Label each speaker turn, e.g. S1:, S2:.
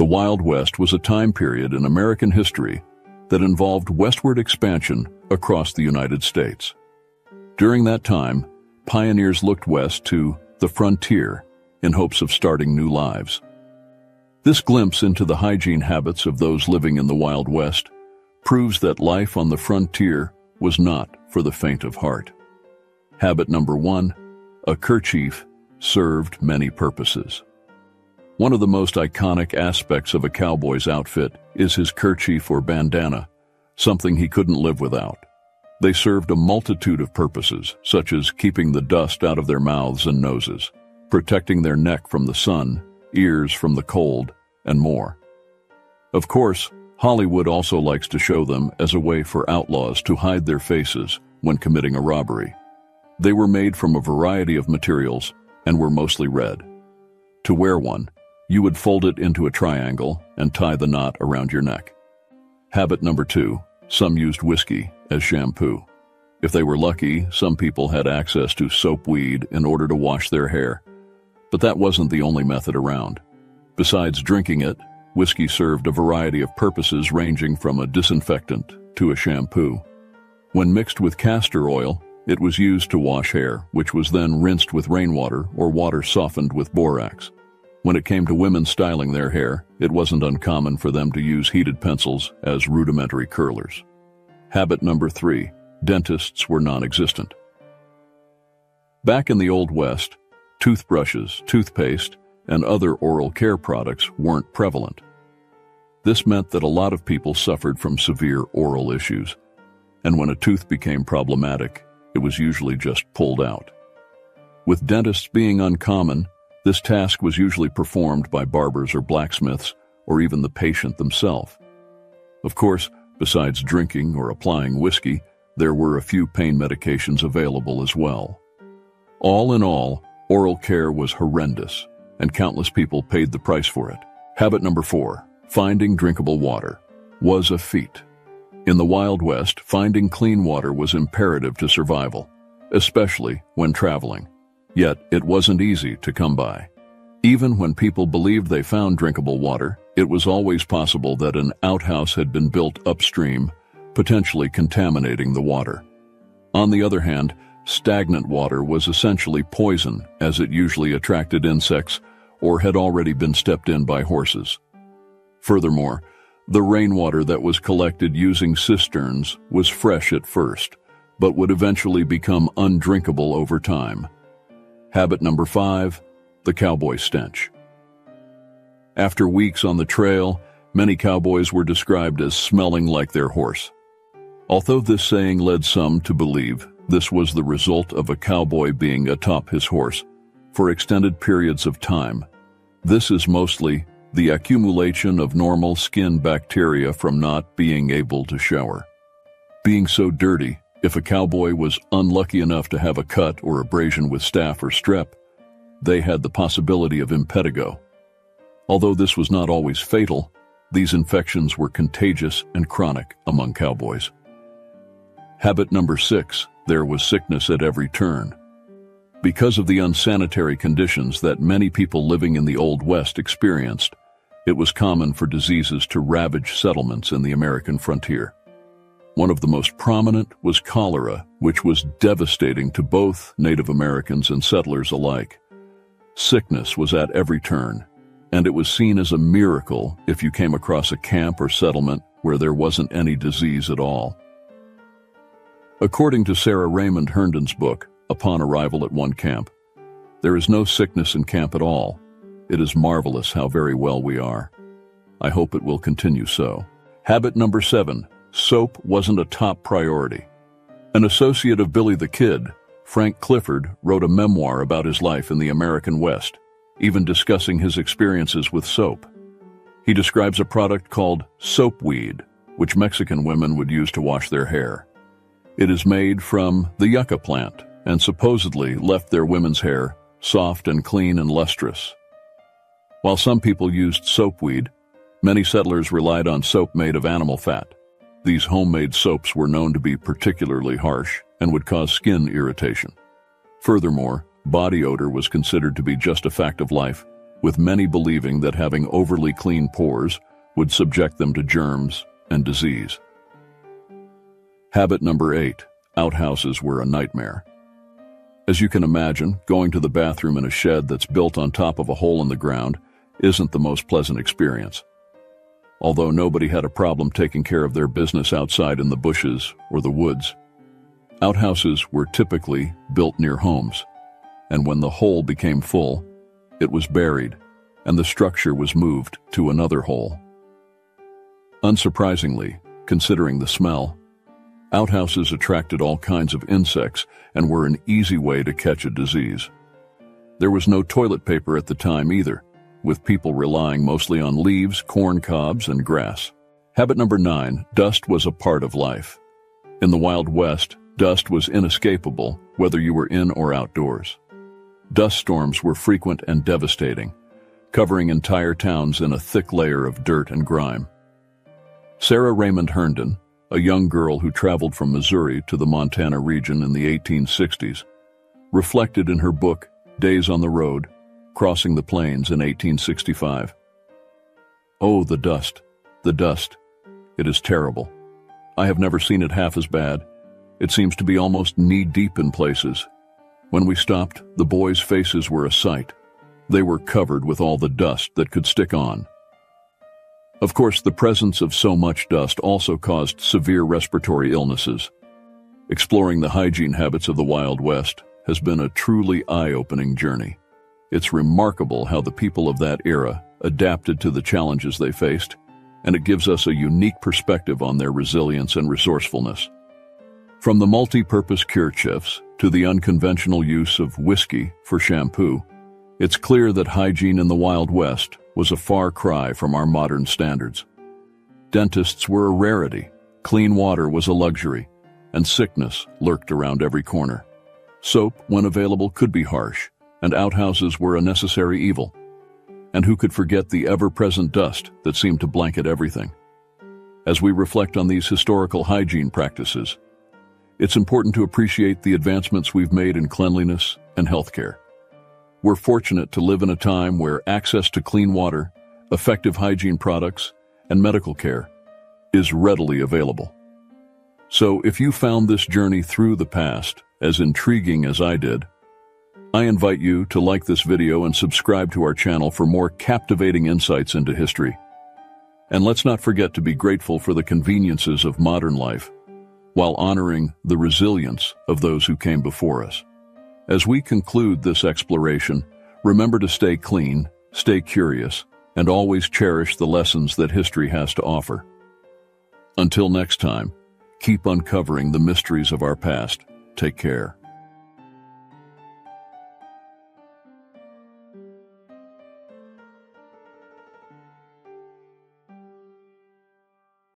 S1: The Wild West was a time period in American history that involved westward expansion across the United States. During that time, pioneers looked west to the frontier in hopes of starting new lives. This glimpse into the hygiene habits of those living in the Wild West proves that life on the frontier was not for the faint of heart. Habit number one, a kerchief served many purposes. One of the most iconic aspects of a cowboy's outfit is his kerchief or bandana, something he couldn't live without. They served a multitude of purposes, such as keeping the dust out of their mouths and noses, protecting their neck from the sun, ears from the cold, and more. Of course, Hollywood also likes to show them as a way for outlaws to hide their faces when committing a robbery. They were made from a variety of materials and were mostly red. To wear one, you would fold it into a triangle and tie the knot around your neck. Habit number two, some used whiskey as shampoo. If they were lucky, some people had access to soapweed in order to wash their hair. But that wasn't the only method around. Besides drinking it, whiskey served a variety of purposes ranging from a disinfectant to a shampoo. When mixed with castor oil, it was used to wash hair, which was then rinsed with rainwater or water softened with borax. When it came to women styling their hair, it wasn't uncommon for them to use heated pencils as rudimentary curlers. Habit number three, dentists were non-existent. Back in the Old West, toothbrushes, toothpaste, and other oral care products weren't prevalent. This meant that a lot of people suffered from severe oral issues, and when a tooth became problematic, it was usually just pulled out. With dentists being uncommon, this task was usually performed by barbers or blacksmiths, or even the patient themselves. Of course, besides drinking or applying whiskey, there were a few pain medications available as well. All in all, oral care was horrendous, and countless people paid the price for it. Habit number four, finding drinkable water, was a feat. In the Wild West, finding clean water was imperative to survival, especially when traveling. Yet it wasn't easy to come by. Even when people believed they found drinkable water, it was always possible that an outhouse had been built upstream, potentially contaminating the water. On the other hand, stagnant water was essentially poison as it usually attracted insects or had already been stepped in by horses. Furthermore, the rainwater that was collected using cisterns was fresh at first, but would eventually become undrinkable over time. Habit number five, the cowboy stench. After weeks on the trail, many cowboys were described as smelling like their horse. Although this saying led some to believe this was the result of a cowboy being atop his horse for extended periods of time, this is mostly the accumulation of normal skin bacteria from not being able to shower. Being so dirty if a cowboy was unlucky enough to have a cut or abrasion with staph or strep, they had the possibility of impetigo. Although this was not always fatal, these infections were contagious and chronic among cowboys. Habit number six, there was sickness at every turn. Because of the unsanitary conditions that many people living in the Old West experienced, it was common for diseases to ravage settlements in the American frontier. One of the most prominent was cholera, which was devastating to both Native Americans and settlers alike. Sickness was at every turn, and it was seen as a miracle if you came across a camp or settlement where there wasn't any disease at all. According to Sarah Raymond Herndon's book, Upon Arrival at One Camp, there is no sickness in camp at all. It is marvelous how very well we are. I hope it will continue so. Habit number seven, soap wasn't a top priority. An associate of Billy the Kid, Frank Clifford, wrote a memoir about his life in the American West, even discussing his experiences with soap. He describes a product called soapweed, which Mexican women would use to wash their hair. It is made from the yucca plant and supposedly left their women's hair soft and clean and lustrous. While some people used soapweed, many settlers relied on soap made of animal fat. These homemade soaps were known to be particularly harsh and would cause skin irritation. Furthermore, body odor was considered to be just a fact of life with many believing that having overly clean pores would subject them to germs and disease. Habit number eight, outhouses were a nightmare. As you can imagine, going to the bathroom in a shed that's built on top of a hole in the ground isn't the most pleasant experience. Although nobody had a problem taking care of their business outside in the bushes or the woods. Outhouses were typically built near homes, and when the hole became full, it was buried, and the structure was moved to another hole. Unsurprisingly, considering the smell, outhouses attracted all kinds of insects and were an easy way to catch a disease. There was no toilet paper at the time either, with people relying mostly on leaves, corn cobs, and grass. Habit number nine, dust was a part of life. In the Wild West, dust was inescapable, whether you were in or outdoors. Dust storms were frequent and devastating, covering entire towns in a thick layer of dirt and grime. Sarah Raymond Herndon, a young girl who traveled from Missouri to the Montana region in the 1860s, reflected in her book, Days on the Road, crossing the plains in 1865. Oh, the dust, the dust. It is terrible. I have never seen it half as bad. It seems to be almost knee-deep in places. When we stopped, the boys' faces were a sight. They were covered with all the dust that could stick on. Of course, the presence of so much dust also caused severe respiratory illnesses. Exploring the hygiene habits of the Wild West has been a truly eye-opening journey. It's remarkable how the people of that era adapted to the challenges they faced, and it gives us a unique perspective on their resilience and resourcefulness. From the multi-purpose kerchiefs to the unconventional use of whiskey for shampoo, it's clear that hygiene in the Wild West was a far cry from our modern standards. Dentists were a rarity, clean water was a luxury, and sickness lurked around every corner. Soap, when available, could be harsh, and outhouses were a necessary evil. And who could forget the ever-present dust that seemed to blanket everything? As we reflect on these historical hygiene practices, it's important to appreciate the advancements we've made in cleanliness and healthcare. We're fortunate to live in a time where access to clean water, effective hygiene products, and medical care is readily available. So if you found this journey through the past as intriguing as I did, I invite you to like this video and subscribe to our channel for more captivating insights into history. And let's not forget to be grateful for the conveniences of modern life, while honoring the resilience of those who came before us. As we conclude this exploration, remember to stay clean, stay curious, and always cherish the lessons that history has to offer. Until next time, keep uncovering the mysteries of our past. Take care.